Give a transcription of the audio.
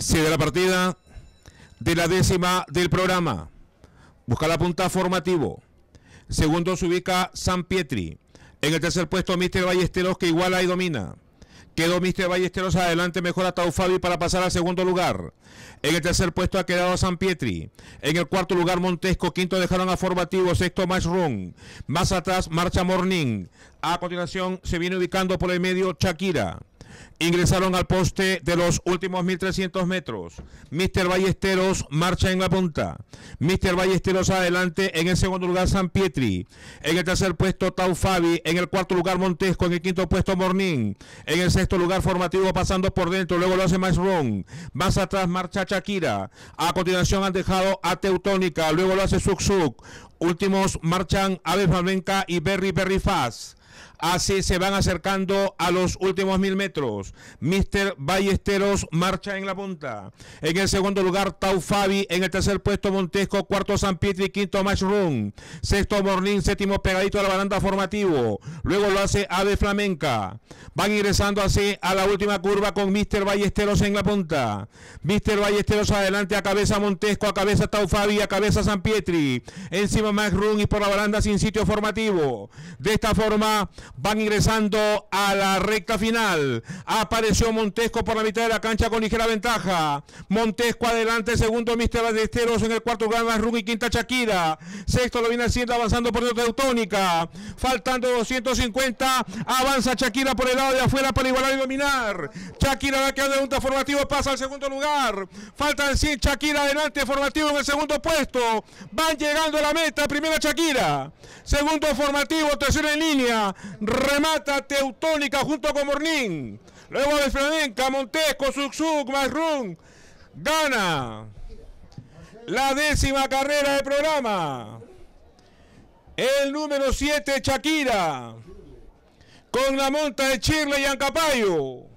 Sigue la partida de la décima del programa. Busca la punta formativo. Segundo se ubica San Pietri. En el tercer puesto Mister Ballesteros que iguala y domina. Quedó Mister Ballesteros adelante, mejor a Taufabi para pasar al segundo lugar. En el tercer puesto ha quedado San Pietri. En el cuarto lugar Montesco. Quinto dejaron a Formativo. Sexto Mushroom. Más atrás marcha Morning. A continuación se viene ubicando por el medio Shakira ingresaron al poste de los últimos 1300 metros. Mister Ballesteros marcha en la punta. Mister Ballesteros adelante en el segundo lugar San Pietri. En el tercer puesto Tau Fabi. En el cuarto lugar Montesco. En el quinto puesto Morning. En el sexto lugar Formativo pasando por dentro. Luego lo hace más Más atrás marcha Shakira. A continuación han dejado a Teutónica. Luego lo hace Suk Últimos marchan Ave Flamenca y Berry Berry Fast. Así se van acercando a los últimos mil metros. Mister Ballesteros marcha en la punta. En el segundo lugar, Tau Fabi. En el tercer puesto, Montesco. Cuarto, San Pietri. Quinto, Mushroom. Sexto, Morning. Séptimo, pegadito a la baranda formativo. Luego lo hace Ave Flamenca. Van ingresando así a la última curva con Mister Ballesteros en la punta. Mister Ballesteros adelante a cabeza Montesco, a cabeza Tau Fabi, a cabeza San Pietri. Encima Mushroom y por la baranda sin sitio formativo. De esta forma van ingresando a la recta final. Apareció Montesco por la mitad de la cancha con ligera ventaja. Montesco adelante, segundo Mister Ballesteros en el cuarto lugar Mushroom y quinta Shakira. Sexto lo viene haciendo avanzando por Teutónica. Faltando 250, avanza Shakira por el lado de afuera para igualar y dominar. Shakira va quedando en un formativo, pasa al segundo lugar. Faltan 100, Shakira adelante, formativo en el segundo puesto. Van llegando a la meta, primera Shakira. Segundo formativo, tercero en línea. Remata Teutónica junto con Mornín. Luego de Flamenca, Montesco, Suxuk, Masrun. Gana la décima carrera del programa. El número 7, Shakira con la monta de Chirle y Ancapayo.